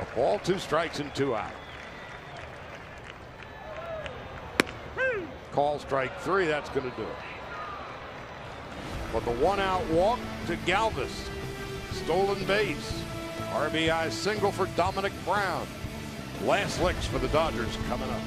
A ball, two strikes, and two out. Call strike three. That's going to do it. But the one out walk to Galvis. Stolen base. RBI single for Domonic Brown. Last licks for the Dodgers coming up.